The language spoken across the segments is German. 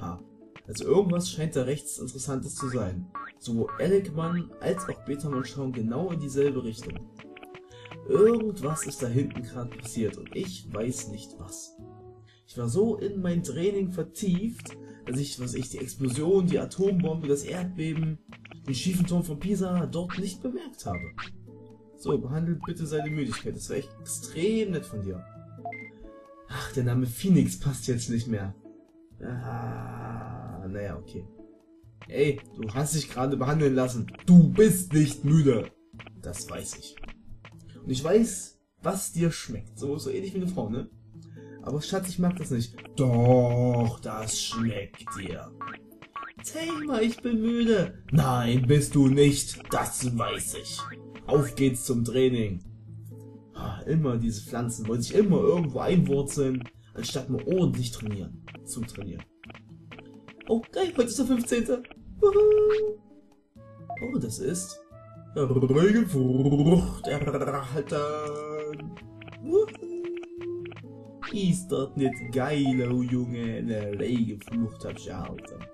Ah, also irgendwas scheint da rechts Interessantes zu sein. Sowohl Elegman als auch Betamon schauen genau in dieselbe Richtung. Irgendwas ist da hinten gerade passiert und ich weiß nicht was. Ich war so in mein Training vertieft, dass ich, was ich, die Explosion, die Atombombe, das Erdbeben, den schiefen Turm von Pisa dort nicht bemerkt habe. So, behandelt bitte seine Müdigkeit. Das wäre echt extrem nett von dir. Ach, der Name Phoenix passt jetzt nicht mehr. Ah, naja, okay. Ey, du hast dich gerade behandeln lassen. Du bist nicht müde. Das weiß ich. Und ich weiß, was dir schmeckt. So, so ähnlich wie eine Frau, ne? Aber Schatz, ich mag das nicht. Doch, das schmeckt dir. Tamer, ich bin müde. Nein, bist du nicht. Das weiß ich. Auf geht's zum Training. Ah, immer diese Pflanzen wollen sich immer irgendwo einwurzeln, anstatt mal ordentlich trainieren. Zu trainieren. Oh, geil, heute ist der 15. Uhu. Oh, das ist Regenfrucht erhalten. Ist das nicht geil, oh Junge? Eine Regenfrucht hab ich erhalten.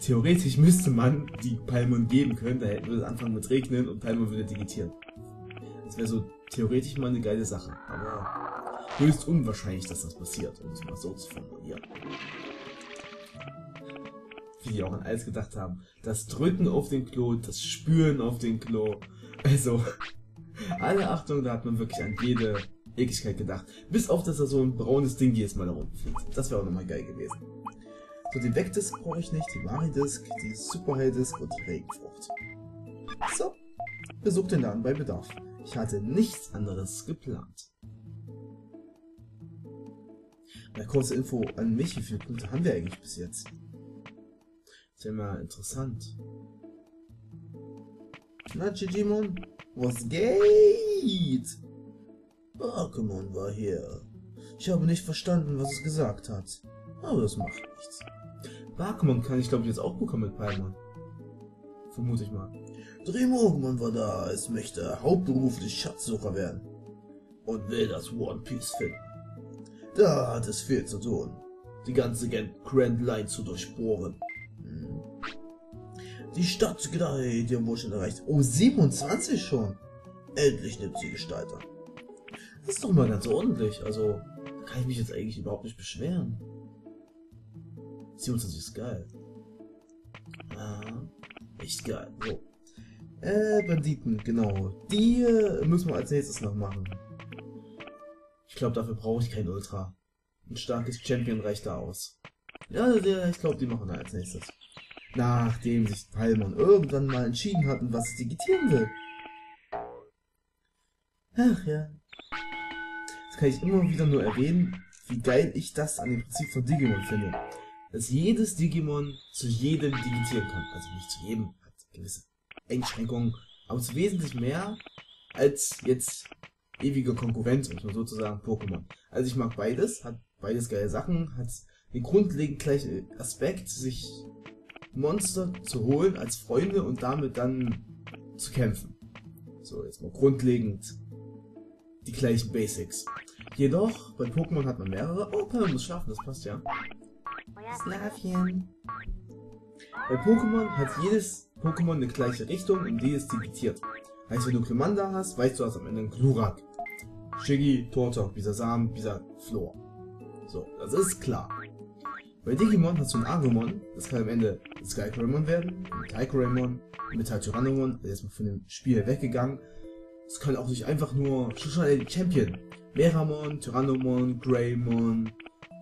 Theoretisch müsste man die Palmen geben können, da hätten wir anfangen mit regnen und Palmen würde digitieren. Das wäre so theoretisch mal eine geile Sache, aber höchst unwahrscheinlich, dass das passiert, um es mal so zu formulieren. Wie die auch an alles gedacht haben. Das Drücken auf den Klo, das Spüren auf den Klo. Also, alle Achtung, da hat man wirklich an jede Ekligkeit gedacht. Bis auf, dass da so ein braunes Ding jedes Mal da unten fliegt. Das wäre auch nochmal geil gewesen. So, die Vecdisk brauche ich nicht, die Maridisk, die Superheldisk und die Regenfrucht. So, besuch den Laden bei Bedarf. Ich hatte nichts anderes geplant. Eine kurze Info an mich, wie viele Punkte haben wir eigentlich bis jetzt? Das ja mal interessant. Na, Digimon, was geht? Pokémon war hier. Ich habe nicht verstanden, was es gesagt hat. Aber das macht nichts. Pokémon kann ich glaube ich jetzt auch bekommen mit Palmon. Vermute ich mal. Drehmorgmann war da, es möchte hauptberuflich Schatzsucher werden. Und will das One Piece finden. Da hat es viel zu tun. Die ganze Grand Line zu durchbohren. Hm. Die Stadt haben wohl schon erreicht. Oh, 27 schon. Endlich nimmt sie Gestalt an. Das ist doch mal ganz ordentlich. Also, kann ich mich jetzt eigentlich überhaupt nicht beschweren. 27 ist geil. Ah, echt geil. So. Äh, Banditen, genau. Die äh, müssen wir als nächstes noch machen. Ich glaube, dafür brauche ich kein Ultra. Ein starkes Champion reicht da aus. Ja, ich glaube, die machen wir als nächstes. Nachdem sich Palmon irgendwann mal entschieden hatten, was es digitieren will. Ach ja. Das kann ich immer wieder nur erwähnen, wie geil ich das an dem Prinzip von Digimon finde dass jedes Digimon zu jedem digitieren kann. Also nicht zu jedem, hat gewisse Einschränkungen, aber zu wesentlich mehr als jetzt ewige Konkurrenz, muss man sozusagen Pokémon. Also ich mag beides, hat beides geile Sachen, hat den grundlegend gleichen Aspekt, sich Monster zu holen als Freunde und damit dann zu kämpfen. So, jetzt mal grundlegend die gleichen Basics. Jedoch, bei Pokémon hat man mehrere. Oh, man muss schlafen, das passt ja. Slavien. Bei Pokémon hat jedes Pokémon eine gleiche Richtung und die ist digitiert. Heißt, wenn du Glumanda hast, weißt du, hast am Ende einen Glurak. Shiggy, Tortok, Bisasam, Bisaflor. So, das ist klar. Bei Digimon hast du einen Agumon, das kann am Ende Skycraymon werden, Tycoraymon, Metall Tyrannomon, der ist mal von dem Spiel weggegangen. Es kann auch nicht einfach nur Shushan Champion. Meramon, Tyrannomon, Greymon,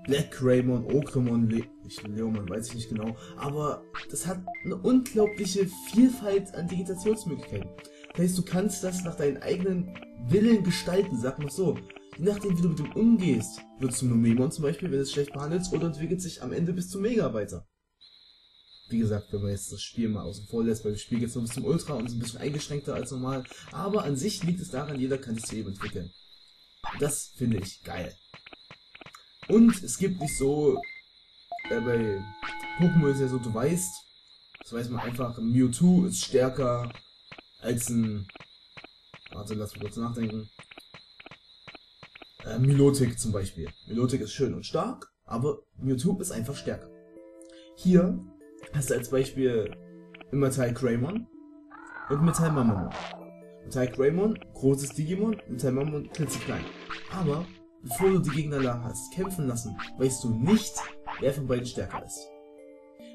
Black Raymon, Okremon, Le Leomon, weiß ich nicht genau. Aber das hat eine unglaubliche Vielfalt an Digitationsmöglichkeiten. Das heißt, du kannst das nach deinen eigenen Willen gestalten, sag mal so. Je nachdem, wie du mit dem umgehst, wird es zum Nomemon zum Beispiel, wenn es schlecht behandelt, oder entwickelt sich am Ende bis zum Megabyter. Wie gesagt, wenn man jetzt das Spiel mal außen vor lässt, weil das Spiel jetzt noch bis zum Ultra und ist ein bisschen eingeschränkter als normal. Aber an sich liegt es daran, jeder kann sich zu jedem entwickeln. Das finde ich geil. Und es gibt nicht so, äh, bei Pokémon ist ja so, du weißt, das weiß man einfach, Mewtwo ist stärker als ein, warte, lass mich kurz nachdenken, äh, Milotic zum Beispiel. Milotic ist schön und stark, Aber Mewtwo ist einfach stärker. Hier hast du als Beispiel Metall Greymon und Metall Mamamon. Metall Greymon, großes Digimon, Metall Mamamon, klitzeklein. Aber bevor du die Gegner hast kämpfen lassen, weißt du nicht, wer von beiden stärker ist.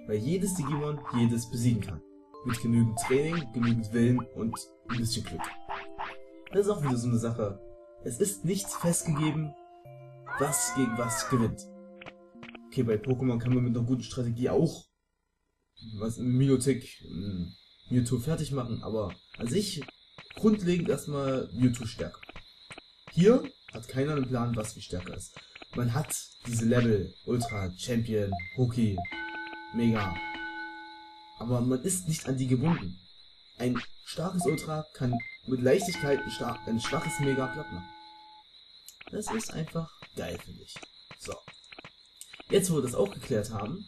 Weil jedes Digimon jedes besiegen kann. Mit genügend Training, genügend Willen und ein bisschen Glück. Das ist auch wieder so eine Sache. Es ist nicht festgegeben, was gegen was gewinnt. Okay, bei Pokémon kann man mit einer guten Strategie auch was im Milotic Mewtwo fertig machen, aber an sich grundlegend erstmal Mewtwo stärker. Hier hat keiner einen Plan, was wie stärker ist. Man hat diese Level, Ultra, Champion, Rookie, Mega. Aber man ist nicht an die gebunden. Ein starkes Ultra kann mit Leichtigkeit ein, star ein schwaches Mega platt machen. Das ist einfach geil, finde ich. So. Jetzt, wo wir das auch geklärt haben,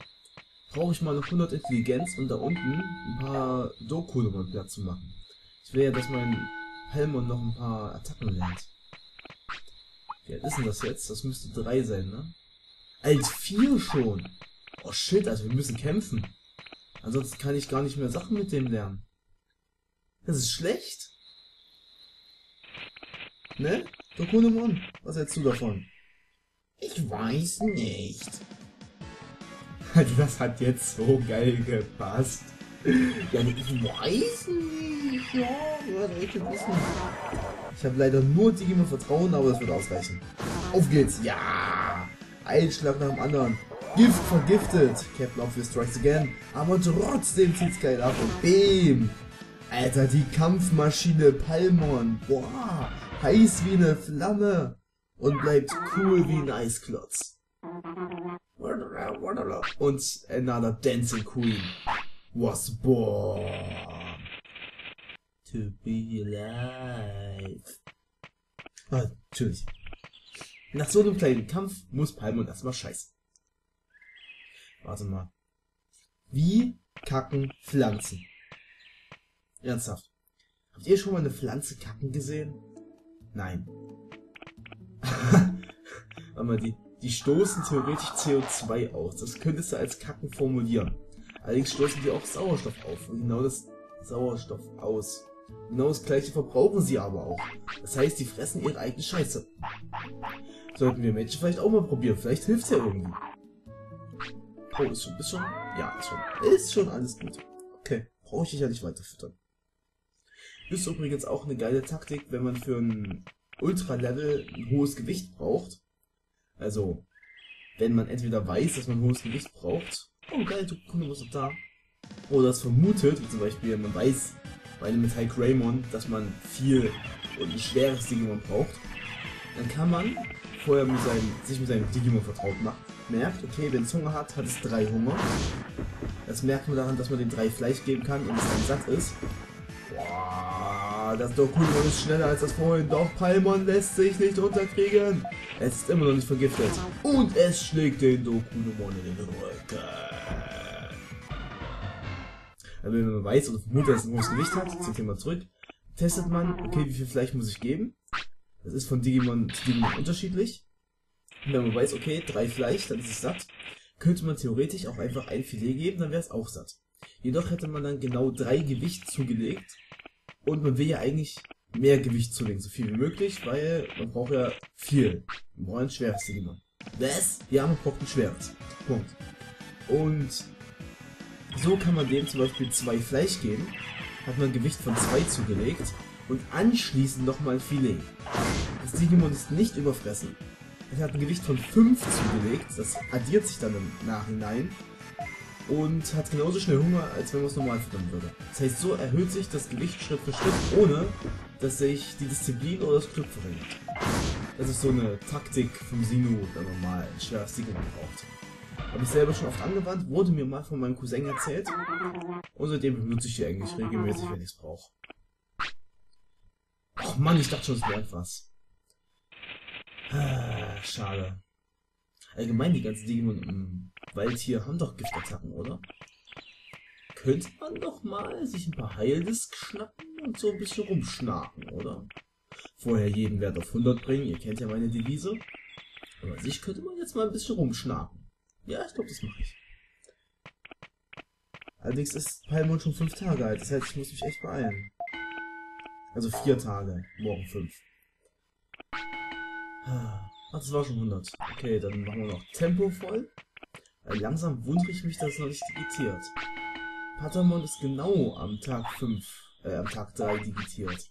brauche ich mal noch 100 Intelligenz und da unten ein paar Doku-Nummern platt zu machen. Ich will ja, dass mein Helmon noch ein paar Attacken lernt. Wie alt ist denn das jetzt? Das müsste 3 sein, ne? Alt 4 schon! Oh shit, also wir müssen kämpfen. Ansonsten kann ich gar nicht mehr Sachen mit dem lernen. Das ist schlecht. Ne? Dokunemon, was hältst du davon? Ich weiß nicht. Also das hat jetzt so geil gepasst. Ja, ich weiß nicht. Ja, ja, ich wissen. Ich habe leider nur Digimon Vertrauen, aber das wird ausreichen. Auf geht's. Ja! Ein Schlag nach dem anderen. Gift vergiftet. Captain Obvious strikes again. Aber trotzdem zieht's geil ab und BEAM! Alter, die Kampfmaschine Palmon. Boah, heiß wie eine Flamme. Und bleibt cool wie ein Eisklotz. Und another Dancing Queen was born to be alive. Ah, natürlich. Nach so einem kleinen Kampf muss Palmon erstmal scheißen. Warte mal. Wie kacken Pflanzen? Ernsthaft. Habt ihr schon mal eine Pflanze kacken gesehen? Nein. Warte mal, die, die stoßen theoretisch CO2 aus. Das könntest du als Kacken formulieren. Allerdings stoßen die auch Sauerstoff auf. Und genau das Sauerstoff aus. Genau das gleiche verbrauchen sie aber auch. Das heißt, die fressen ihre eigene Scheiße. Sollten wir Menschen vielleicht auch mal probieren. Vielleicht hilft's ja irgendwie. Oh, ist schon, ist schon, ja, ist schon, ist schon alles gut. Okay, brauche ich ja nicht weiter füttern. Ist übrigens auch eine geile Taktik, wenn man für ein Ultra-Level ein hohes Gewicht braucht. Also, wenn man entweder weiß, dass man ein hohes Gewicht braucht. Oh geil, du Kunde was da. Oder es vermutet, wie zum Beispiel, man weiß bei einem Metall Greymon, dass man viel und ein schweres Digimon braucht. Dann kann man vorher mit seinem, sich mit seinem Digimon vertraut machen. Merkt, okay, wenn es Hunger hat, hat es drei Hunger. Das merkt man daran, dass man den drei Fleisch geben kann und es dann satt ist. Boah, das Dokumon ist schneller als das vorhin. Doch Palmon lässt sich nicht unterkriegen. Es ist immer noch nicht vergiftet. Und es schlägt den Dokumon in den Rücken. Also wenn man weiß oder vermutet, dass es ein hohes Gewicht hat, zieht mal zurück, testet man, okay, wie viel Fleisch muss ich geben? Das ist von Digimon zu Digimon unterschiedlich. Und wenn man weiß, okay, drei Fleisch, dann ist es satt, könnte man theoretisch auch einfach ein Filet geben, dann wäre es auch satt. Jedoch hätte man dann genau drei Gewicht zugelegt und man will ja eigentlich mehr Gewicht zulegen, so viel wie möglich, weil man braucht ja viel. Man braucht ein schweres Digimon. Was? Ja, man braucht ein schweres. Punkt. Und so kann man dem zum Beispiel zwei Fleisch geben, hat man ein Gewicht von zwei zugelegt und anschließend nochmal ein Filet. Das Digimon ist nicht überfressen. Es hat ein Gewicht von 5 zugelegt, das addiert sich dann im Nachhinein und hat genauso schnell Hunger, als wenn man es normal füttern würde. Das heißt, so erhöht sich das Gewicht Schritt für Schritt, ohne dass sich die Disziplin oder das Glück verringert. Das ist so eine Taktik vom Sinu, wenn man mal ein schweres Digimon braucht. Habe ich selber schon oft angewandt, wurde mir mal von meinem Cousin erzählt. Und seitdem benutze ich die eigentlich regelmäßig, wenn ich es brauche. Ach Mann, ich dachte schon, es wäre was. Ah, schade. Allgemein, die ganzen Digimon im Wald hier haben doch Giftattacken, oder? Könnte man doch mal sich ein paar Heildisk schnappen und so ein bisschen rumschnaken, oder? Vorher jeden Wert auf 100 bringen, ihr kennt ja meine Devise. Aber sich könnte man jetzt mal ein bisschen rumschnappen. Ja, ich glaube, das mache ich. Allerdings ist Palmon schon fünf Tage alt, das heißt, ich muss mich echt beeilen. Also vier Tage, morgen fünf. Ach, das war schon 100. Okay, dann machen wir noch Tempo voll. Weil langsam wundere ich mich, dass es noch nicht digitiert. Patamon ist genau am Tag 5, äh, am Tag 3 digitiert.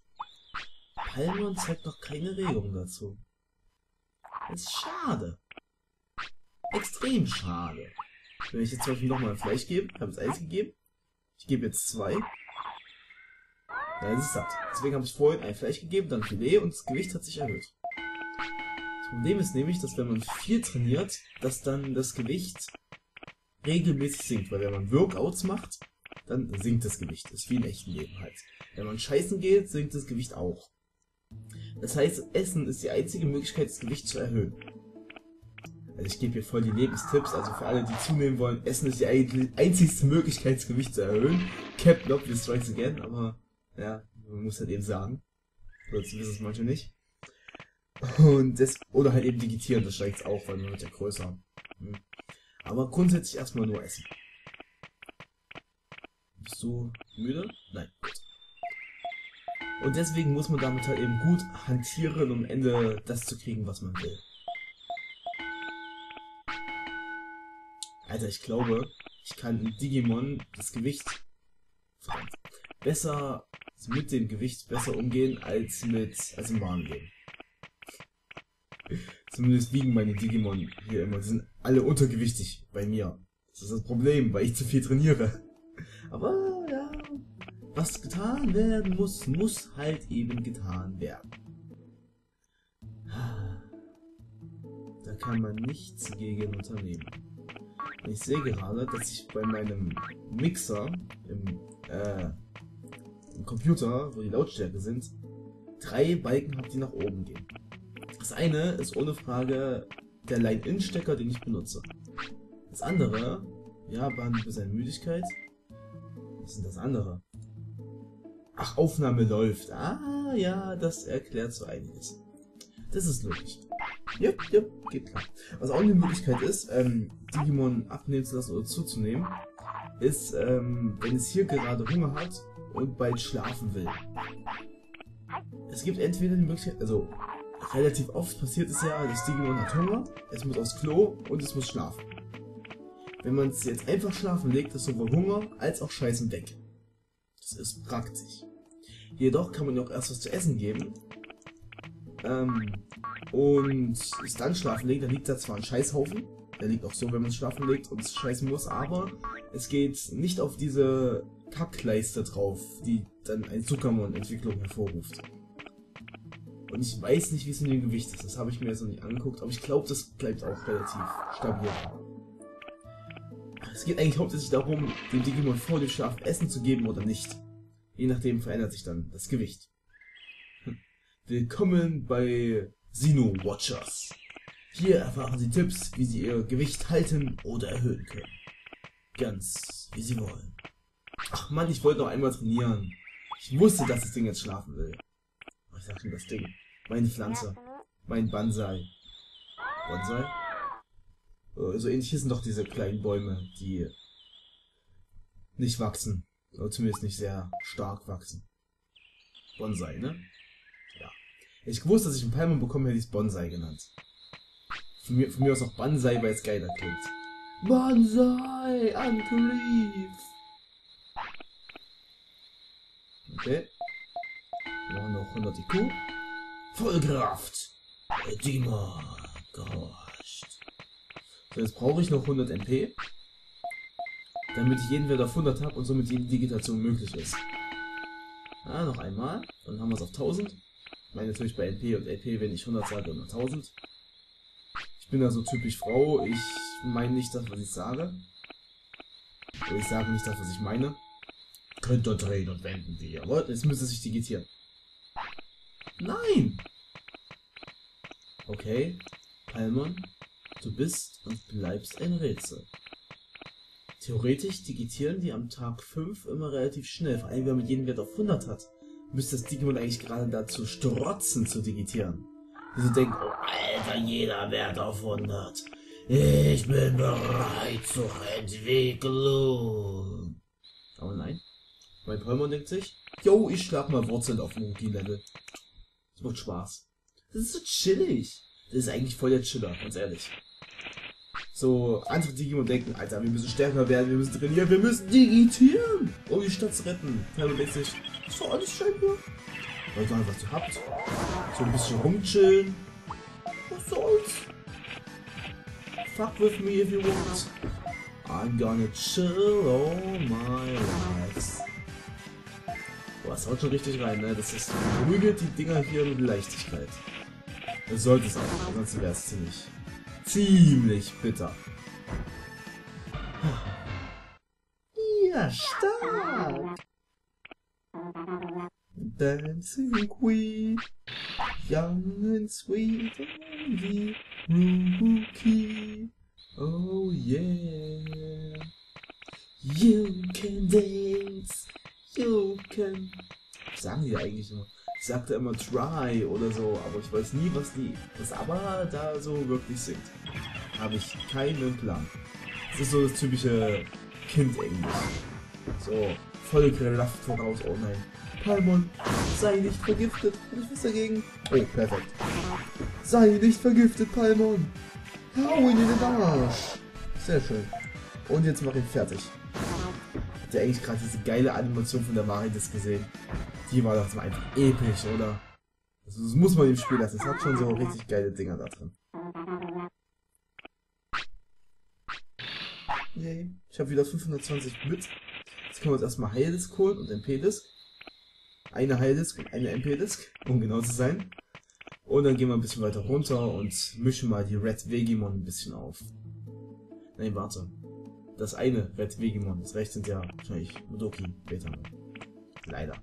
Palmon zeigt noch keine Regung dazu. Das ist schade. Extrem schade. Wenn ich jetzt zum Beispiel nochmal ein Fleisch gebe, habe es eins gegeben. Ich gebe jetzt zwei. Dann ist es satt. Deswegen habe ich vorhin ein Fleisch gegeben, dann Filet und das Gewicht hat sich erhöht. Problem ist nämlich, dass wenn man viel trainiert, dass dann das Gewicht regelmäßig sinkt. Weil wenn man Workouts macht, dann sinkt das Gewicht. Das ist wie im echten Leben halt. Wenn man scheißen geht, sinkt das Gewicht auch. Das heißt, Essen ist die einzige Möglichkeit, das Gewicht zu erhöhen. Also ich gebe hier voll die Lebenstipps, also für alle, die zunehmen wollen, Essen ist die einzigste Möglichkeit, das Gewicht zu erhöhen. Captain Obvious strikes again, aber ja, man muss halt eben sagen. Sonst wissen es manche nicht. Und das, oder halt eben digitieren, das steigt auch, weil man wird ja größer. Hm. Aber grundsätzlich erstmal nur essen. Bist du müde? Nein. Und deswegen muss man damit halt eben gut hantieren, um am Ende das zu kriegen, was man will. Alter, ich glaube, ich kann in Digimon das Gewicht besser mit dem Gewicht besser umgehen als mit als im wahren Leben. Zumindest wiegen meine Digimon hier immer. Die sind alle untergewichtig bei mir. Das ist das Problem, weil ich zu viel trainiere. Aber ja, was getan werden muss, muss halt eben getan werden. Da kann man nichts gegen unternehmen. Ich sehe gerade, dass ich bei meinem Mixer im, äh, im Computer, wo die Lautstärke sind, drei Balken habe, die nach oben gehen. Das eine ist ohne Frage der Line-In-Stecker, den ich benutze. Das andere, ja, behandelt für seine Müdigkeit. Was ist denn das andere? Ach, Aufnahme läuft. Ah, ja, das erklärt so einiges. Das ist logisch. Ja, ja, geht klar. Was auch eine Möglichkeit ist, ähm, Digimon abnehmen zu lassen oder zuzunehmen, ist, ähm, wenn es hier gerade Hunger hat und bald schlafen will. Es gibt entweder die Möglichkeit, also relativ oft passiert es ja, das Digimon hat Hunger, es muss aufs Klo und es muss schlafen. Wenn man es jetzt einfach schlafen legt, ist sowohl Hunger als auch Scheißen weg. Das ist praktisch. Jedoch kann man auch erst was zu essen geben. Ähm, und es dann schlafen legt, dann liegt da zwar ein Scheißhaufen, der liegt auch so, wenn man es schlafen legt und es scheißen muss, aber es geht nicht auf diese Kackleiste drauf, die dann eine Zuckermon-Entwicklung hervorruft. Und ich weiß nicht, wie es in dem Gewicht ist, das habe ich mir jetzt noch nicht angeguckt, aber ich glaube, das bleibt auch relativ stabil. Es geht eigentlich hauptsächlich darum, dem Digimon vor dem Schlaf Essen zu geben oder nicht. Je nachdem verändert sich dann das Gewicht. Hm. Willkommen bei Sino Watchers. Hier erfahren Sie Tipps, wie Sie Ihr Gewicht halten oder erhöhen können. Ganz wie Sie wollen. Ach man, ich wollte noch einmal trainieren. Ich wusste, dass das Ding jetzt schlafen will. Was sagt denn das Ding? Meine Pflanze. Mein Bonsai. Bonsai? Äh, so ähnlich sind doch diese kleinen Bäume, die nicht wachsen. Oder zumindest nicht sehr stark wachsen. Bonsai, ne? Ich wusste, dass ich einen Palmen bekomme, hätte ich es Bonsai genannt. Von mir, von mir aus auch Bonsai, weil es geiler klingt. Bonsai, Uncle Okay. Noch 100 IQ. Vollkraft. Demon gehorcht. So, jetzt brauche ich noch 100 MP. Damit ich jeden Wert auf 100 habe und somit jede Digitation möglich ist. Ah, noch einmal. Dann haben wir es auf 1000. Ich meine natürlich bei NP und LP, wenn ich 100 sage, immer 1000. Ich bin da so typisch Frau. Ich meine nicht das, was ich sage. Ich sage nicht das, was ich meine. Könnt ihr drehen und wenden, wie ihr wollt. Jetzt müsste sich digitieren. Nein! Okay, Palmon, du bist und bleibst ein Rätsel. Theoretisch digitieren die am Tag 5 immer relativ schnell, vor allem wenn man jeden Wert auf 100 hat müsste das Digimon eigentlich gerade dazu strotzen zu digitieren. Die so denken, oh Alter, jeder Wert auf 100. Ich bin bereit zur Entwicklung. Aber nein. Mein Palmon denkt sich, yo, ich schlag mal Wurzeln auf dem Rookie-Level. Macht Spaß. Das ist so chillig. Das ist eigentlich voll der Chiller, ganz ehrlich. So, andere Digimon denken, Alter, wir müssen stärker werden, wir müssen trainieren, wir müssen digitieren, um die Stadt zu retten. Palmon denkt sich, ist doch alles. Leute, was ihr habt. So ein bisschen rumchillen. Was soll's? Fuck with me if you want. I'm gonna chill all my life. Das haut schon richtig rein, ne? Das ist prügelt die Dinger hier mit Leichtigkeit. Das sollte es auch, ansonsten wäre es ziemlich, ziemlich bitter. Ja, stark! Dancing Queen, young and sweet and the rookie. Oh yeah, you can dance, Was sagen die eigentlich immer? Ich sagte immer try oder so, aber ich weiß nie, was die, was aber da so wirklich singt. Habe ich keinen Plan. Das ist so das typische Kind-Englisch. So, volle Kraft voraus, oh nein. Palmon, sei nicht vergiftet. Hab ich was dagegen? Oh, perfekt. Sei nicht vergiftet, Palmon. Hau ihn in den Arsch. Sehr schön. Und jetzt mach ihn fertig. Habt ihr eigentlich gerade diese geile Animation von der Wahrheit gesehen? Die war doch einfach episch, oder? Also, das muss man im Spiel lassen. Es hat schon so richtig geile Dinger da drin. Yay. Ich habe wieder 520 mit. Jetzt können wir uns erstmal Heildisk holen und MP-Disk eine Heildisk und eine MP-Disk, um genau zu sein. Und dann gehen wir ein bisschen weiter runter und mischen mal die Red Vegimon ein bisschen auf. Nein, warte. Das eine Red Vegimon, das rechts sind ja wahrscheinlich Modoki Betamon. Leider.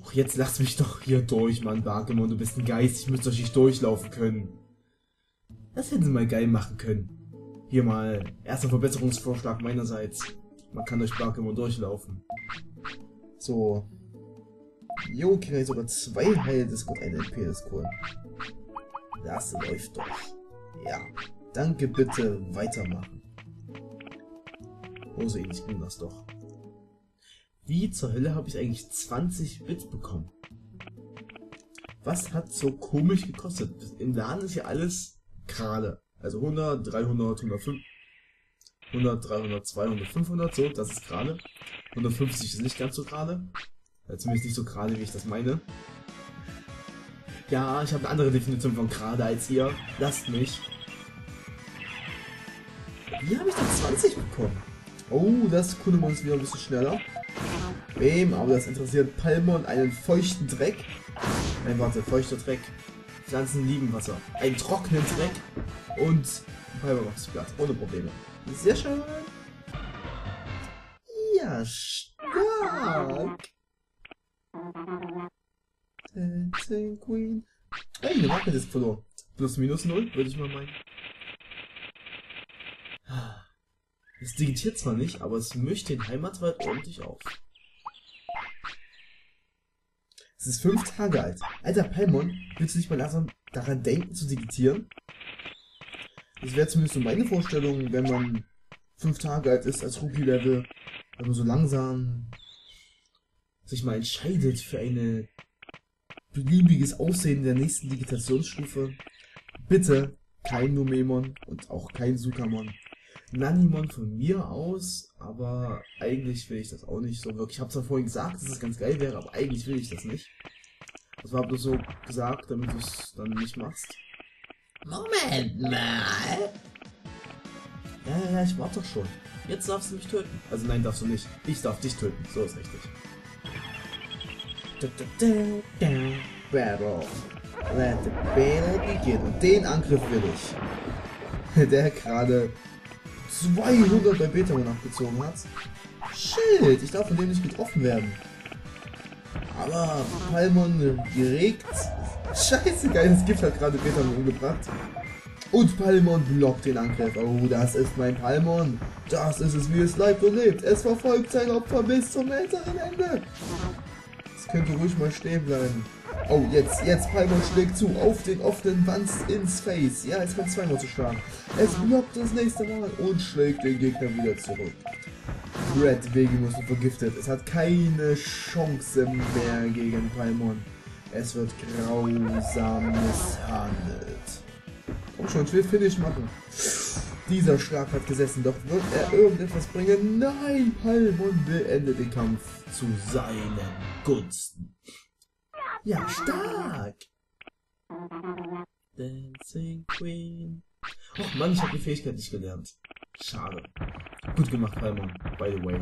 Och, jetzt lass mich doch hier durch, Mann, Bakemon, du bist ein Geist, ich müsste doch nicht durchlaufen können. Das hätten sie mal geil machen können. Hier mal, erster Verbesserungsvorschlag meinerseits. Man kann durch Bakemon durchlaufen. So, Jo, kriege ich sogar zwei Heildisk und einen MP-Disk holen. Das läuft doch. Ja. Danke, bitte weitermachen. Oh, so ähnlich ging das doch. Wie zur Hölle habe ich eigentlich 20 Bit bekommen? Was hat so komisch gekostet? Im Laden ist ja alles gerade. Also 100, 300, 105, 100, 300, 200, 500, so, das ist gerade. 150 ist nicht ganz so gerade. Zumindest nicht so gerade, wie ich das meine. Ja, ich habe eine andere Definition von gerade als ihr. Lasst mich. Wie habe ich denn 20 bekommen? Oh, das Kundemon ist wieder ein bisschen schneller. Bäm, aber das interessiert Palmon einen feuchten Dreck. Nein, warte, feuchter Dreck. Pflanzen lieben Wasser. Einen trockenen Dreck. Und Palmon macht es platt. Ohne Probleme. Sehr schön. Ja, stark. Dancing Queen. Ey, eine Marke ist verloren. Plus minus null, würde ich mal meinen. Es digitiert zwar nicht, aber es mischt den Heimatwald ordentlich auf. Es ist fünf Tage alt. Alter Palmon, willst du nicht mal langsam daran denken zu digitieren? Das wäre zumindest so meine Vorstellung, wenn man fünf Tage alt ist als Rookie-Level, wenn man so langsam sich mal entscheidet für ein beliebiges Aussehen der nächsten Digitationsstufe, bitte kein Numemon und auch kein Sukamon. Nanimon von mir aus, aber eigentlich will ich das auch nicht so wirklich. Ich habe zwar vorhin gesagt, dass es ganz geil wäre, aber eigentlich will ich das nicht. Das war bloß so gesagt, damit du es dann nicht machst. Moment mal. Ja, ja, ja, ich warte doch schon. Jetzt darfst du mich töten. Also nein, darfst du nicht. Ich darf dich töten. So ist richtig. Battle. Let the battle begin. Und den Angriff will ich. Der gerade 200 bei Betamon abgezogen hat. Shit, ich darf von dem nicht getroffen werden. Aber Palmon geregt. Scheiße, geiles Gift hat gerade Betamon umgebracht. Und Palmon blockt den Angriff. Oh, das ist mein Palmon. Das ist es, wie es lebt und lebt. Es verfolgt sein Opfer bis zum älteren Ende könnte ruhig mal stehen bleiben. Oh, jetzt, jetzt, Palmon schlägt zu, auf den offenen Wand ins Face. Ja, es wird zweimal zu schlagen. Es blockt das nächste Mal und schlägt den Gegner wieder zurück. Red Vegemus ist vergiftet. Es hat keine Chance mehr gegen Palmon. Es wird grausam misshandelt. Komm schon, ich will Finish machen. Dieser Schlag hat gesessen, doch wird er irgendetwas bringen? Nein, Palmon beendet den Kampf zu seinen Gunsten. Ja, stark! Dancing Queen. Och Mann, ich habe die Fähigkeit nicht gelernt. Schade. Gut gemacht, Palmon, by the way.